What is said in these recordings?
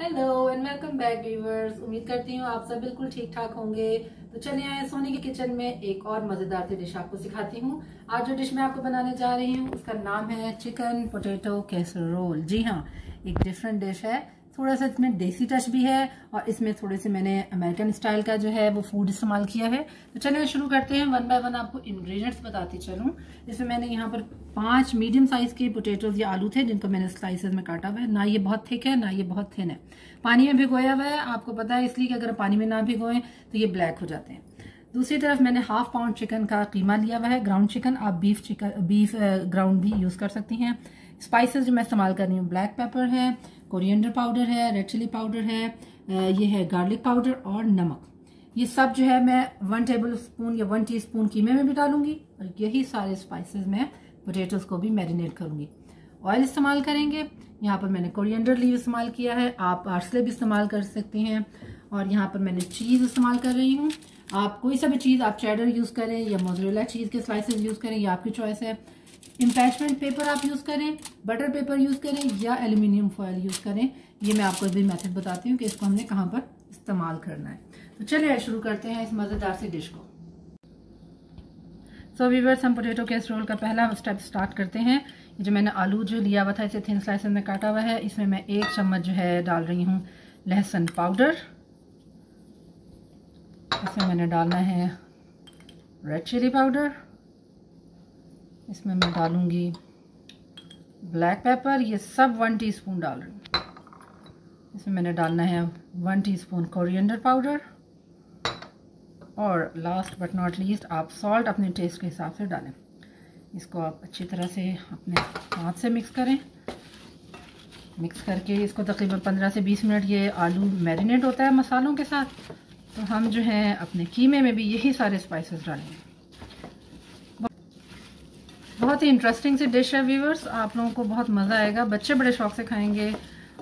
Hello and welcome back viewers उम्मीद करती हूँ आप सब बिल्कुल ठीक ठाक होंगे। तो चले आए सोनी के किचन में एक और मज़ेदार सी डिश आपको सिखाती हूँ। आज जो डिश मैं आपको बनाने जा रही हूँ, उसका नाम है चिकन पोटैटो कैसरोल जी हाँ एक डिफरेंट डिश है। थोड़ा सा इसमें देसी टच भी है और इसमें थोड़े से मैंने अमेरिकन स्टाइल का जो है वो फ़ूड इस्तेमाल किया है। तो चलिए शुरू करते हैं। वन बाय वन आपको इंग्रेडिएंट्स बताती चलूँ। इसमें मैंने यहाँ पर पाँच मीडियम साइज़ के पोटेटोज या आलू थे, जिनको मैंने स्लाइसेस में काटा हुआ है। ना ये बहुत थिक है, ना ये बहुत थिन है। पानी में भिगोया हुआ है। आपको पता है इसलिए कि अगर पानी में ना भिगोएँ तो ये ब्लैक हो जाते हैं। दूसरी तरफ़ मैंने हाफ़ पाउंड चिकन का कीमा लिया हुआ है। ग्राउंड चिकन आप बीफ चिकन बीफ ग्राउंड भी यूज़ कर सकती हैं। स्पाइसेस जो मैं इस्तेमाल कर रही हूँ ब्लैक पेपर है। कोरिएंडर पाउडर है, रेड चिली पाउडर है ये है गार्लिक पाउडर और नमक। ये सब जो है मैं वन टेबल स्पून या वन टी स्पून कीमे में भी डालूँगी और यही सारे स्पाइसेस मैं पोटेटोज को भी मैरिनेट करूँगी। ऑयल इस्तेमाल करेंगे। यहाँ पर मैंने कोरिएंडर लीव इस्तेमाल किया है। आप पार्सले भी इस्तेमाल कर सकते हैं और यहाँ पर मैंने चीज़ इस्तेमाल कर रही हूँ। आप कोई सा भी चीज़ आप चैडर यूज़ करें या मोजरेला चीज़ के स्लाइसेस यूज़ करें, ये आपकी चॉइस है। इम्पैचमेंट पेपर आप यूज़ करें बटर पेपर यूज़ करें या एल्यूमिनियम फॉयल यूज़ करें। ये मैं आपको भी मेथड बताती हूँ कि इसको हमने कहाँ पर इस्तेमाल करना है। तो चलिए शुरू करते हैं इस मज़ेदार से डिश को। सो वीवर्स हम पोटेटो कैसरोल का पहला स्टेप स्टार्ट करते हैं। जो मैंने आलू जो लिया हुआ था, इसे थिन स्लाइस में काटा हुआ है। इसमें मैं एक चम्मच जो है डाल रही हूँ लहसुन पाउडर इसमें मैंने डालना है रेड चिली पाउडर इसमें मैं डालूँगी ब्लैक पेपर ये सब वन टीस्पून डाल रही हूँ। इसमें मैंने डालना है वन टीस्पून कोरिएंडर पाउडर और लास्ट बट नॉट लीस्ट आप सॉल्ट अपने टेस्ट के हिसाब से डालें। इसको आप अच्छी तरह से अपने हाथ से मिक्स करें। मिक्स करके इसको तकरीबन 15 से 20 मिनट ये आलू मैरिनेट होता है मसालों के साथ। तो हम जो है, अपने कीमे में भी यही सारे स्पाइसेस डालेंगे। बहुत ही इंटरेस्टिंग सी डिश है व्यूवर्स आप लोगों को बहुत मज़ा आएगा. बच्चे बड़े शौक से खाएँगे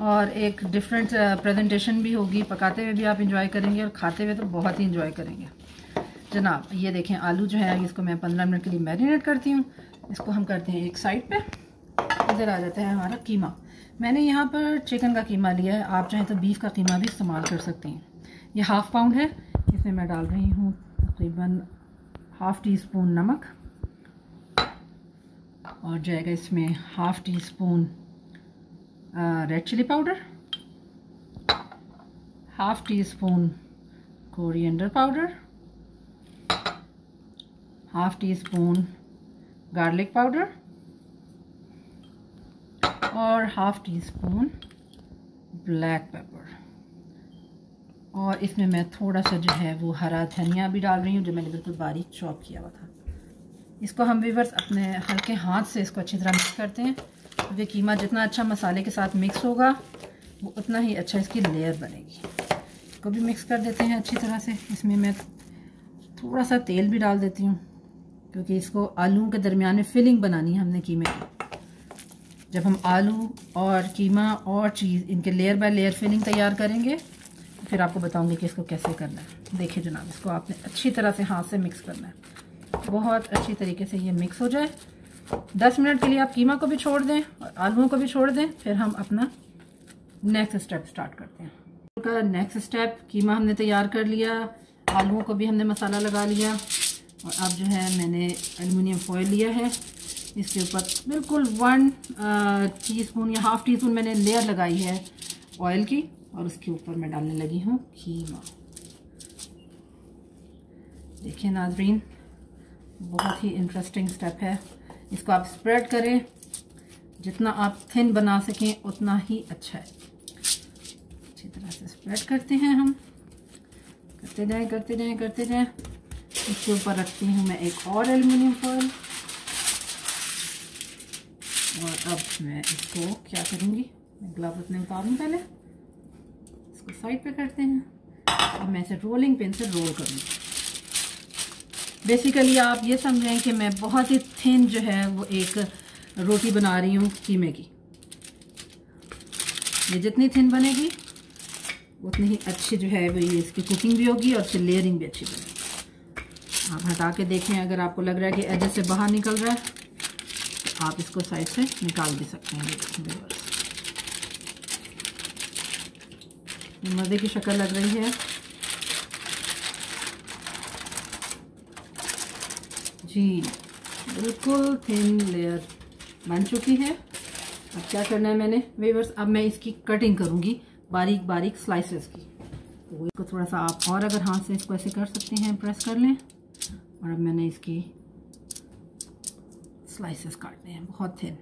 और एक डिफरेंट प्रेजेंटेशन uh, भी होगी. पकाते हुए भी आप इंजॉय करेंगे और खाते हुए तो बहुत ही इंजॉय करेंगे. जनाब ये देखें आलू जो है इसको मैं पंद्रह मिनट के लिए मैरिनेट करती हूँ. इसको हम करते हैं एक साइड पे. इधर आ जाता है हमारा कीमा. मैंने यहाँ पर चिकन का कीमा लिया है. आप चाहें तो बीफ का कीमा भी इस्तेमाल कर सकते हैं. ये हाफ़ पाउंड है. इसमें मैं डाल रही हूँ तकरीबन हाफ़ टी स्पून नमक. और जाएगा इसमें half teaspoon red chilli powder half teaspoon coriander powder half teaspoon garlic powder और half teaspoon black pepper और इसमें मैं थोड़ा सा जो है वो हरा धनिया भी डाल रही हूँ जो मैंने बिल्कुल बारीक चॉप किया हुआ था। इसको हम वीवर्स अपने हल्के हाथ से इसको अच्छी तरह मिक्स करते हैं। ये कीमा जितना अच्छा मसाले के साथ मिक्स होगा, वो उतना ही अच्छा इसकी लेयर बनेगी। इसको भी मिक्स कर देते हैं अच्छी तरह से। इसमें मैं थोड़ा सा तेल भी डाल देती हूँ, क्योंकि इसको आलू के दरमियान में फिलिंग बनानी है हमने कीमे की। जब हम आलू और कीमा और चीज़ इनके लेयर बाय लेयर फिलिंग तैयार करेंगे फिर आपको बताऊँगी कि इसको कैसे करना है। देखिए जनाब, इसको आपने अच्छी तरह से हाथ से मिक्स करना है। बहुत अच्छी तरीके से ये मिक्स हो जाए। दस मिनट के लिए आप कीमा को भी छोड़ दें और आलूओं को भी छोड़ दें, फिर हम अपना नेक्स्ट स्टेप स्टार्ट करते हैं। का नेक्स्ट स्टेप कीमा हमने तैयार कर लिया, आलूओं को भी हमने मसाला लगा लिया, और अब जो है मैंने एलुमिनियम फॉयल लिया है। इसके ऊपर बिल्कुल वन टीस्पून या हाफ़ टी स्पून मैंने लेयर लगाई है ऑयल की, और उसके ऊपर मैं डालने लगी हूँ कीमा। देखिए नाजरीन बहुत ही इंटरेस्टिंग स्टेप है। इसको आप स्प्रेड करें। जितना आप थिन बना सकें, उतना ही अच्छा है। अच्छी तरह से स्प्रेड करते हैं हम। करते जाएँ करते जाएँ करते जाएँ। इसके ऊपर रखती हूँ मैं एक और एल्युमिनियम फॉयल और अब मैं इसको क्या करूँगी? मैं ग्लव अपने उतारूँ पहले। इसको साइड पे करते हैं। अब मैं इसे रोलिंग पेन से रोल करूँगी। बेसिकली आप ये समझें कि मैं बहुत ही थिन जो है वो एक रोटी बना रही हूँ कीमे की। ये जितनी थिन बनेगी, उतनी ही अच्छी जो है वो ये इसकी कुकिंग भी होगी और उसकी लेयरिंग भी अच्छी बनेगी। आप हटा के देखें, अगर आपको लग रहा है कि एजेस से बाहर निकल रहा है तो आप इसको साइड से निकाल भी सकते हैं। मज़े की शक्ल लग रही है। जी, बिल्कुल थिन लेयर बन चुकी है। अब क्या करना है मैंने? वेवर्स अब मैं इसकी कटिंग करूँगी बारीक बारीक स्लाइसेस की। तो इसको थोड़ा सा आप और अगर हाथ से इसको ऐसे कर सकते हैं प्रेस कर लें। और अब मैंने इसकी स्लाइसेस काटने हैं, बहुत थिन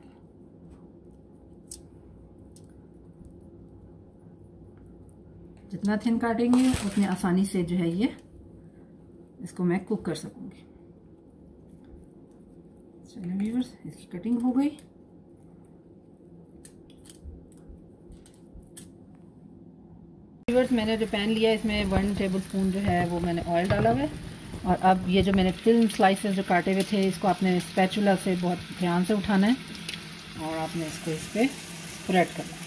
जितना थिन काटेंगे, उतनी आसानी से जो है ये इसको मैं कुक कर सकूँगी। चलिए व्यूवर्स इसकी कटिंग हो गई। व्यूवर्स मैंने जो पैन लिया इसमें वन टेबल स्पून जो है, वो मैंने ऑयल डाला हुआ है। और अब ये जो मैंने फ़िल्म स्लाइसेस जो काटे हुए थे, इसको आपने स्पैचुला से बहुत ध्यान से उठाना है। और आपने इसको इस पर स्प्रेड करना है।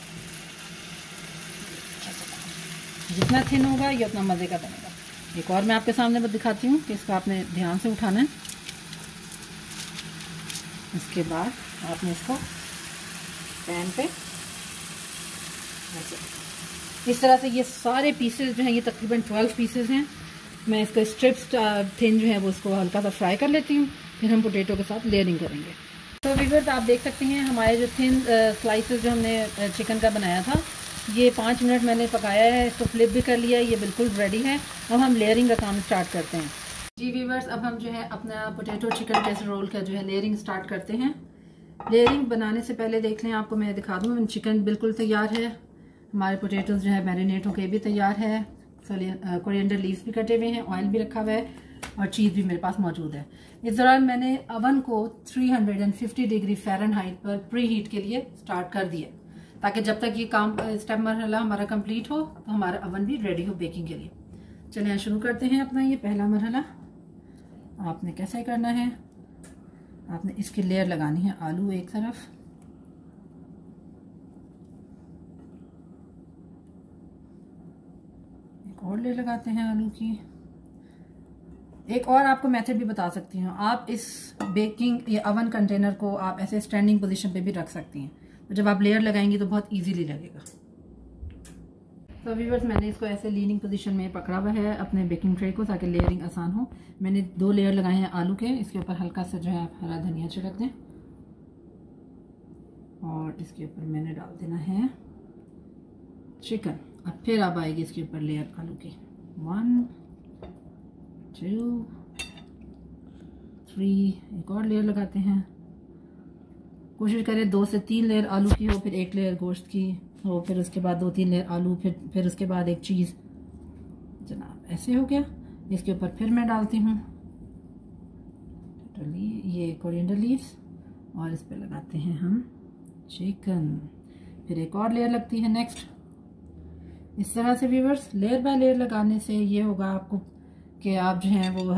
जितना थिन होगा, ये उतना मज़े का बनेगा। एक और मैं आपके सामने दिखाती हूँ कि इसको आपने ध्यान से उठाना है। इसके बाद आपने इसको पैन पे इस तरह से ये सारे पीसेस जो हैं, ये तकरीबन ट्वेल्व पीसेस हैं। मैं इसका स्ट्रिप्स थिन जो है, वो इसको हल्का सा फ्राई कर लेती हूँ। फिर हम पोटेटो के साथ लेयरिंग करेंगे। तो वीवर्स आप देख सकते हैं, हमारे जो थिन स्लाइसेस जो हमने चिकन का बनाया था, ये पाँच मिनट मैंने पकाया है, इसको फ्लिप भी कर लिया है ये बिल्कुल रेडी है। अब हम लेयरिंग का काम स्टार्ट करते हैं। जी वीवर्स अब हम जो है अपना पोटैटो चिकन कैसरोल का जो है लेयरिंग स्टार्ट करते हैं। लेयरिंग बनाने से पहले देख लें, आपको मैं दिखा दूँ चिकन बिल्कुल तैयार है। हमारे पोटैटोज जो है मैरिनेट होकर भी तैयार है। कोरिएंडर लीव्स भी कटे हुए हैं ऑयल भी रखा हुआ है, और चीज़ भी मेरे पास मौजूद है। इस दौरान मैंने अवन को 350 डिग्री फ़ारेनहाइट पर प्री हीट के लिए स्टार्ट कर दिया। ताकि जब तक ये काम स्टेप मरहला हमारा कंप्लीट हो तो हमारा अवन भी रेडी हो बेकिंग के लिए। चलिए शुरू करते हैं अपना ये पहला मरहला। आपने कैसे करना है? आपने इसकी लेयर लगानी है आलू एक तरफ़। एक और लेयर लगाते हैं आलू की। एक और आपको मेथड भी बता सकती हूँ। आप इस बेकिंग या अवन कंटेनर को आप ऐसे स्टैंडिंग पोजीशन पे भी रख सकती हैं। तो जब आप लेयर लगाएँगी तो बहुत इजीली लगेगा। तो व्यूवर्स मैंने इसको ऐसे लीनिंग पोजीशन में पकड़ा हुआ है, अपने बेकिंग ट्रे को, ताकि लेयरिंग आसान हो। मैंने दो लेयर लगाए हैं आलू के, इसके ऊपर हल्का सा जो है आप हरा धनिया छिड़क दें। और इसके ऊपर मैंने डाल देना है चिकन अब फिर अब आएगी इसके ऊपर लेयर आलू की। वन टू थ्री एक और लेयर लगाते हैं। कोशिश करें दो से तीन लेयर आलू की हो, फिर एक लेयर गोश्त की। हो फिर उसके बाद दो तीन लेयर आलू, फिर फिर उसके बाद एक चीज़। जनाब, ऐसे हो गया? इसके ऊपर फिर मैं डालती हूँ। ये कोरिएंडर लीव्स और इस पर लगाते हैं हम चिकन फिर एक और लेयर लगती है नेक्स्ट इस तरह से व्यूवर्स लेयर बाय लेयर लगाने से ये होगा आपको कि आप जो हैं वो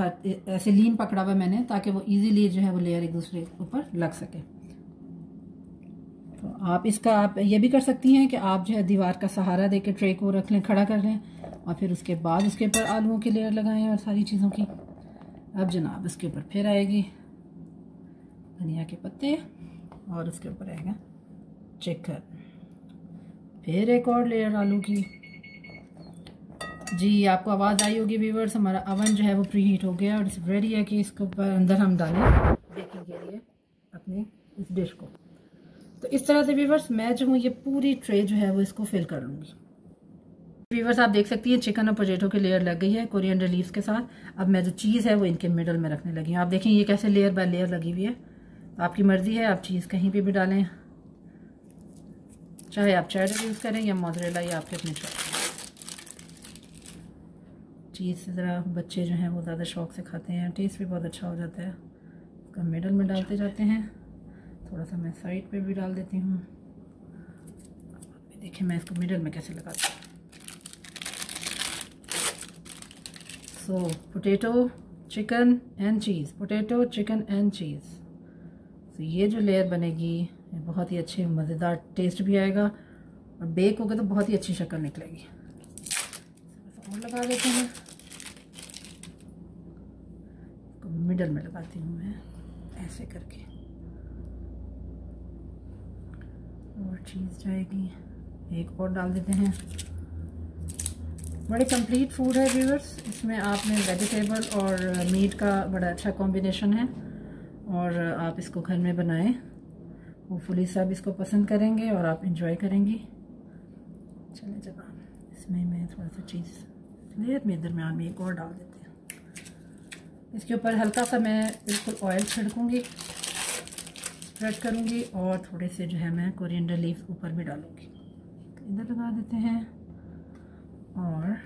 ऐसे लीन पकड़ा हुआ मैंने, ताकि वो इजीली जो है वो लेयर एक दूसरे के ऊपर लग सके। आप इसका, आप ये भी कर सकती हैं कि आप जो है दीवार का सहारा दे के ट्रे को रख लें, खड़ा कर लें और फिर उसके बाद उसके ऊपर आलूओं की लेयर लगाएँ और सारी चीज़ों की। अब जनाब इसके ऊपर फिर आएगी धनिया के पत्ते और उसके ऊपर आएगा चिकन फिर एक और लेयर आलू की। जी, आपको आवाज़ आई होगी व्यूवर्स हमारा अवन जो है वो प्री हीट हो गया और रेडी है कि इसके ऊपर अंदर हम डालें। बेकिंग के लिए अपने इस डिश को। तो इस तरह से व्यूवर्स मैं जो हूँ ये पूरी ट्रे जो है वो इसको फिल कर लूँगी। व्यूवर्स आप देख सकती हैं चिकन और पोटेटो की लेयर लग गई है कोरिएंडर लीव्स के साथ। अब मैं जो चीज़ है वो इनके मिडल में रखने लगी हूँ। आप देखें ये कैसे लेयर बाय लेयर लगी हुई है। आपकी मर्ज़ी है आप चीज़ कहीं पर भी डालें। चाहे आप चैडर यूज़ करें या मोजरेला या आपके अपने चीज़ से ज़रा बच्चे जो हैं वो ज़्यादा शौक से खाते हैं। टेस्ट भी बहुत अच्छा हो जाता है। उसका मिडल में डालते जाते हैं। थोड़ा सा मैं साइड पे भी डाल देती हूँ। देखिए मैं इसको मिडल में कैसे लगाती हूँ। So potato chicken and cheese potato chicken and cheese तो ये जो लेयर बनेगी बहुत ही अच्छे, मज़ेदार टेस्ट भी आएगा और बेक होगा तो बहुत ही अच्छी शक्ल निकलेगी। और लगा देते हैं मिडल में लगाती हूँ मैं, ऐसे करके। और चीज़ जाएगी। एक और डाल देते हैं। बड़े कंप्लीट फ़ूड है व्यूवर्स इसमें आपने वेजिटेबल और मीट का बड़ा अच्छा कॉम्बिनेशन है। और आप इसको घर में बनाएँ। होपफुली सब इसको पसंद करेंगे और आप इंजॉय करेंगी। चले जनाब इसमें मैं थोड़ा सा चीज़ लेट में दरमियान में एक और डाल देते हैं। इसके ऊपर हल्का सा मैं बिल्कुल ऑयल छिड़कूँगी। स्प्रेड करूँगी और थोड़े से जो है मैं कोरिएंडर लीव्स ऊपर भी डालूँगी। इधर लगा देते हैं और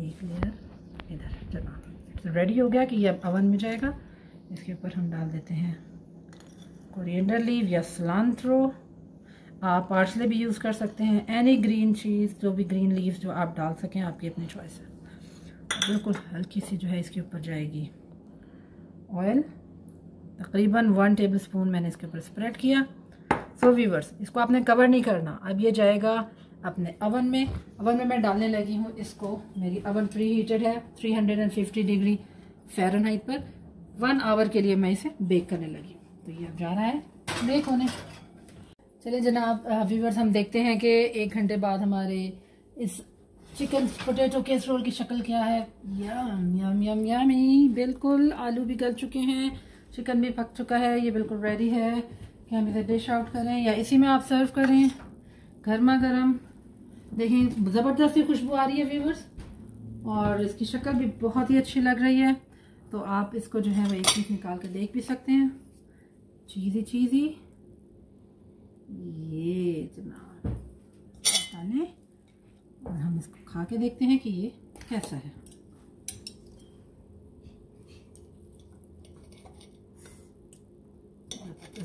एक लेयर इधर लगा। तो रेडी हो गया कि ये अब अवन में जाएगा। इसके ऊपर हम डाल देते हैं कोरिएंडर लीव या सलांथ्रो आप पार्सले भी यूज़ कर सकते हैं। एनी ग्रीन चीज़ जो भी ग्रीन लीव्स जो आप डाल सकें, आपकी अपनी चॉइस है। बिल्कुल हल्की सी जो है इसके ऊपर जाएगी। ऑयल तकरीबन वन टेबल स्पून मैंने इसके ऊपर स्प्रेड किया। सो वीवर्स इसको आपने कवर नहीं करना। अब ये जाएगा अपने अवन में। अवन में मैं डालने लगी हूँ इसको। मेरी अवन प्री हीटेड है 350 डिग्री फ़ारेनहाइट पर। वन आवर के लिए मैं इसे बेक करने लगी तो ये अब जा रहा है बेक होने। चलिए जनाब व्यूवर्स हम देखते हैं कि एक घंटे बाद हमारे इस चिकन पोटैटो कैसरोल की शक्ल क्या है। यम यम यम यमी बिल्कुल आलू भी गल चुके हैं। चिकन भी पक चुका है, ये बिल्कुल रेडी है। कि हम इसे डिश आउट करें, या इसी में आप सर्व करें। गर्मा गर्म। देखें, ज़बरदस्ती खुशबू आ रही है व्यूवर्स और इसकी शक्ल भी बहुत ही अच्छी लग रही है। तो आप इसको जो है, वो एक चीज़ निकाल कर देख भी सकते हैं। Cheesy cheesy. ये डालें। और हम इसको खा के देखते हैं कि ये कैसा है।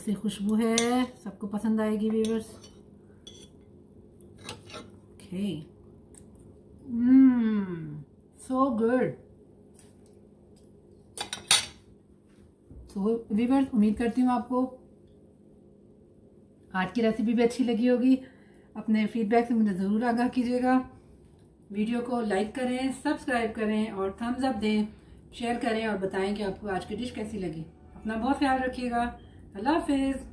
ऐसी खुशबू है। सबको पसंद आएगी व्यूवर्स ओके सो गुड तो वीवर्स उम्मीद करती हूँ आपको आज की रेसिपी भी अच्छी लगी होगी। अपने फीडबैक से मुझे ज़रूर आगाह कीजिएगा। वीडियो को लाइक करें सब्सक्राइब करें और थम्स अप दें शेयर करें और बताएँ कि आपको आज की डिश कैसी लगी। अपना बहुत ख्याल रखिएगा। अल्लाह हाफिज़